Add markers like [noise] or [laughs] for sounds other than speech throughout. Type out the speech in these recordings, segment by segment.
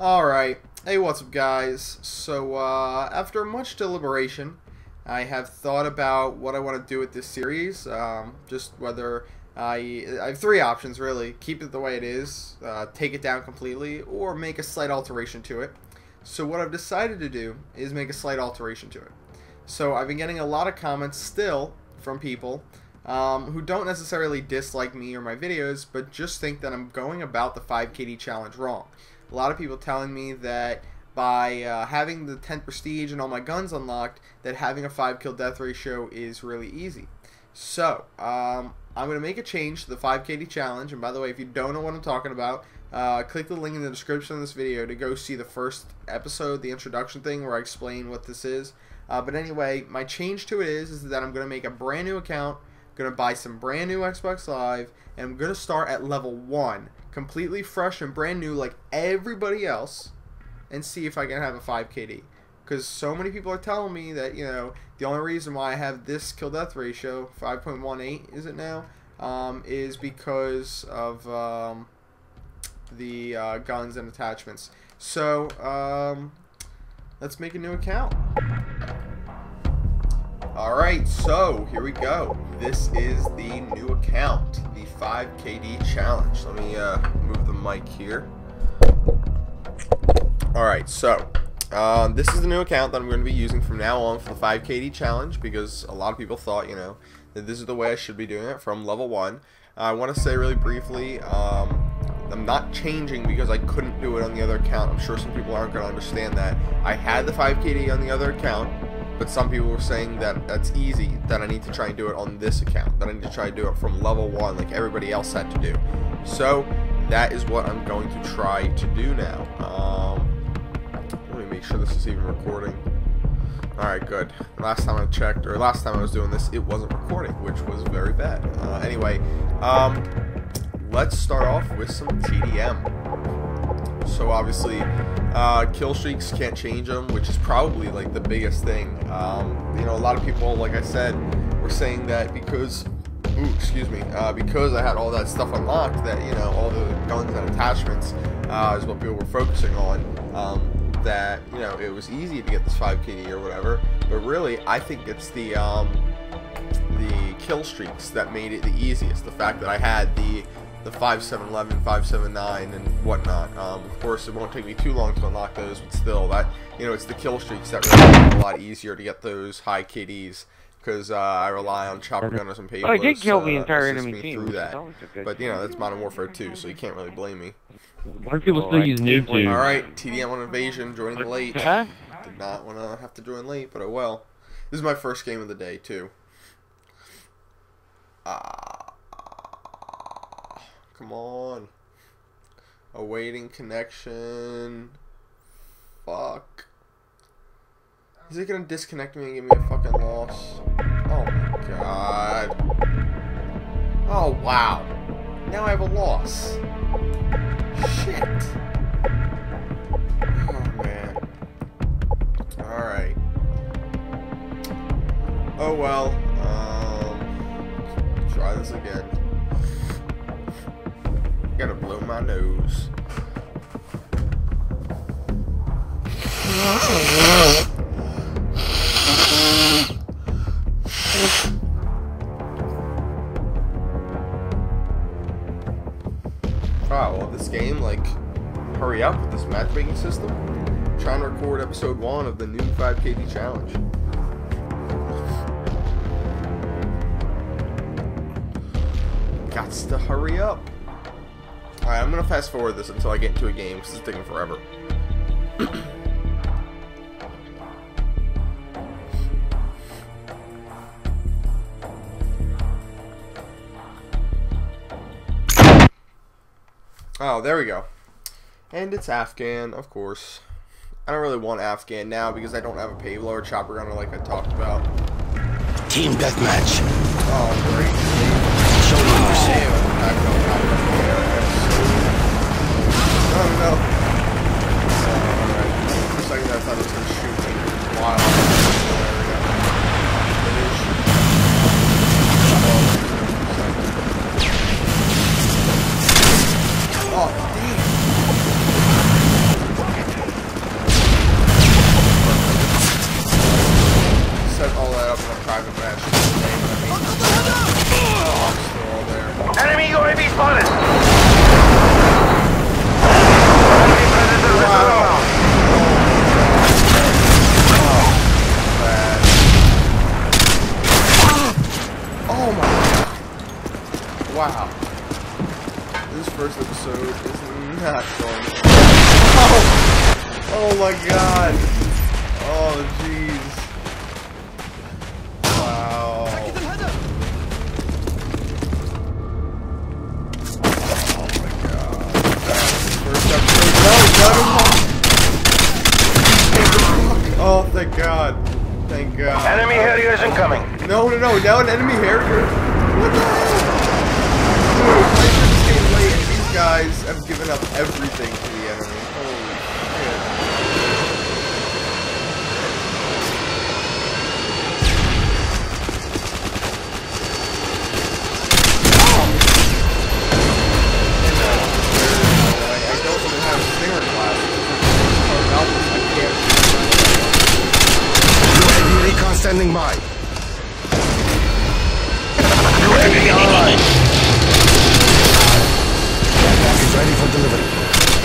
Alright, hey what's up guys? So uh, after much deliberation, I have thought about what I want to do with this series, um, just whether I, I have three options really, keep it the way it is, uh, take it down completely, or make a slight alteration to it. So what I've decided to do is make a slight alteration to it. So I've been getting a lot of comments still from people um, who don't necessarily dislike me or my videos, but just think that I'm going about the 5KD challenge wrong a lot of people telling me that by uh, having the 10 prestige and all my guns unlocked, that having a 5 kill death ratio is really easy. So, um, I'm going to make a change to the 5KD challenge. And by the way, if you don't know what I'm talking about, uh, click the link in the description of this video to go see the first episode, the introduction thing, where I explain what this is. Uh, but anyway, my change to it is, is that I'm going to make a brand new account, to buy some brand new Xbox Live, and I'm to start at level 1 completely fresh and brand new like everybody else and see if I can have a 5 KD. Because so many people are telling me that, you know, the only reason why I have this kill death ratio, 5.18 is it now, um, is because of um, the uh, guns and attachments. So, um, let's make a new account. Alright, so here we go. This is the new account, the 5KD challenge. Let me uh, move the mic here. Alright, so um, this is the new account that I'm going to be using from now on for the 5KD challenge because a lot of people thought, you know, that this is the way I should be doing it from level 1. Uh, I want to say really briefly, um, I'm not changing because I couldn't do it on the other account. I'm sure some people aren't going to understand that. I had the 5KD on the other account, but some people were saying that that's easy, that I need to try and do it on this account, that I need to try and do it from level 1 like everybody else had to do. So, that is what I'm going to try to do now. Um, let me make sure this is even recording. Alright, good. Last time I checked, or last time I was doing this, it wasn't recording, which was very bad. Uh, anyway, um, let's start off with some TDM. So obviously, uh, kill streaks can't change them, which is probably like the biggest thing. Um, you know, a lot of people, like I said, were saying that because, ooh, excuse me, uh, because I had all that stuff unlocked, that you know, all the guns and attachments uh, is what people were focusing on. Um, that you know, it was easy to get this 5 KD or whatever, but really, I think it's the um, the kill streaks that made it the easiest. The fact that I had the the 5711, 579, and whatnot. Um, of course, it won't take me too long to unlock those, but still, that you know, it's the kill streaks that really make it a lot easier to get those high KDs because uh, I rely on chopper gunners and Pave Low. Oh, I did kill uh, the entire enemy me team. through that. that But you know, that's Modern Warfare 2, so you can't really blame me. Why do people still use YouTube? All right, TDM on Invasion, joining late. Huh? Did not want to have to join late, but I will. This is my first game of the day too. Ah. Come on. Awaiting connection. Fuck. Is it gonna disconnect me and give me a fucking loss? Oh my god. Oh wow. Now I have a loss. Shit. Oh man. Alright. Oh well. My nose. Wow, well, this game, like, hurry up with this matchmaking system. I'm trying to record episode one of the new 5KD challenge. Gots to hurry up. Alright, I'm gonna fast forward this until I get into a game because it's taking forever. [coughs] oh, there we go. And it's Afghan, of course. I don't really want Afghan now because I don't have a Pave Low chopper gunner like I talked about. Team deathmatch. Oh, great. Show me your sale. I don't have Oh Oh my. Wow. This first episode is not going well. Oh! [laughs] Oh my god. Oh jeez. Wow. Oh my god. First episode. No. Oh, God. Thank god. Enemy Harriers incoming. No, no, no. Now an enemy Harrier. What the hell? Dude, I just late and these guys have given up everything to the enemy. Holy shit. I don't even have Stinger classes. I can't. UAV recon standing by. UAV online. Package ready for delivery.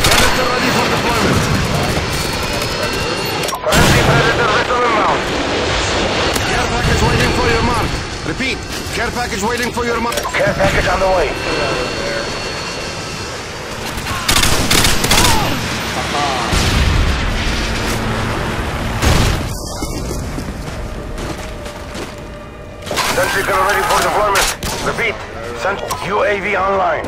Predator ready for deployment. Friendly Predator missile inbound. Care package waiting for your mark. Repeat. Care package waiting for your mark. Care package on the way. Sentry gun ready for deployment. Repeat. Sent UAV online.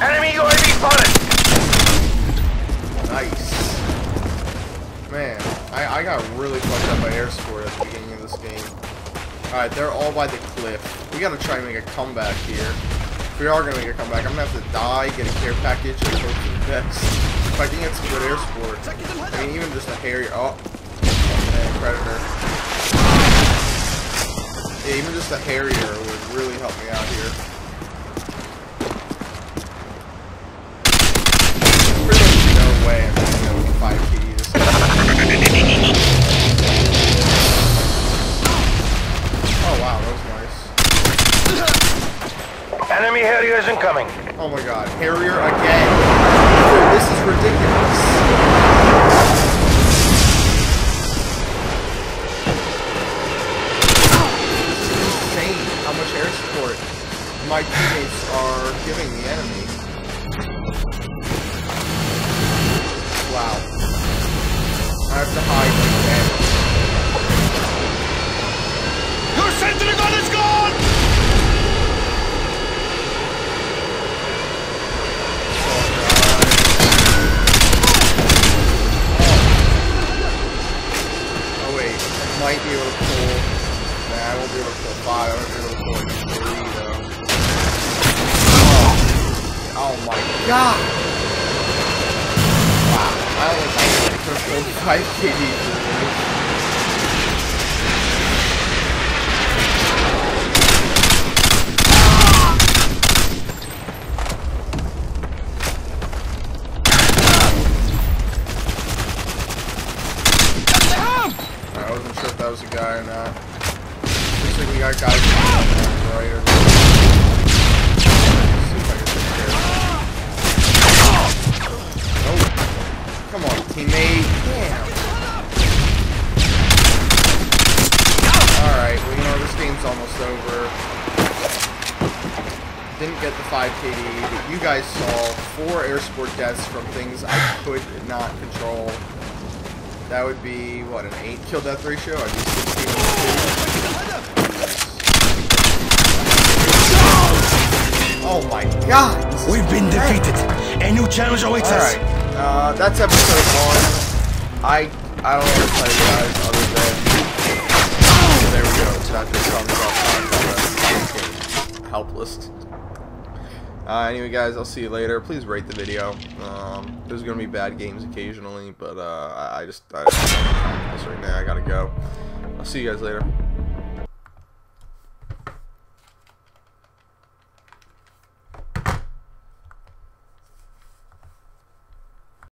Enemy UAV spotted. Nice. Man, I, I got really fucked up by air support at the beginning of this game. Alright, they're all by the cliff. We gotta try and make a comeback here. If we are gonna make a comeback, I'm gonna have to die, get a care package, and hope for the best. If I can get some good air support. I mean, even just a Harrier. Oh. And Predator. Yeah, even just a Harrier would really help me out here. Pretty much no way I'm gonna 5 KD. Oh wow, that was nice. Enemy Harriers incoming. Oh my god, Harrier again. This is ridiculous. God! Wow, I only could have five KD. I wasn't sure if that was a guy or not. Looks like we got guys right or Come on, teammate. Damn. Alright, well you know this game's almost over. Didn't get the 5 KD, but you guys saw four air support deaths from things I could not control. That would be, what, an 8 kill death ratio? I'd be 16 Oh my god! We've been defeated. A new challenge awaits us. Uh, that's episode 1. I, I don't what to you guys other than... There we go, that just comes off helpless. Uh, anyway, guys, I'll see you later. Please rate the video. Um, there's gonna be bad games occasionally, but uh, I, I just I, right now I gotta go. I'll see you guys later.